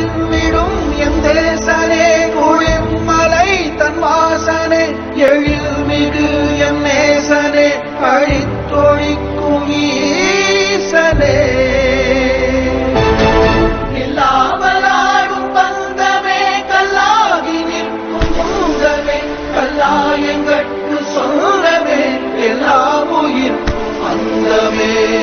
குளிர்விடும் M தேசனே குளிர்மலை தன் வாசனே எழில் மிகு M நேசனே அழித்தொழிக்கும் ஈசனே. கல்லாயங்கட்கு சொன்னமே எல்லா உயிர் அந்தமே.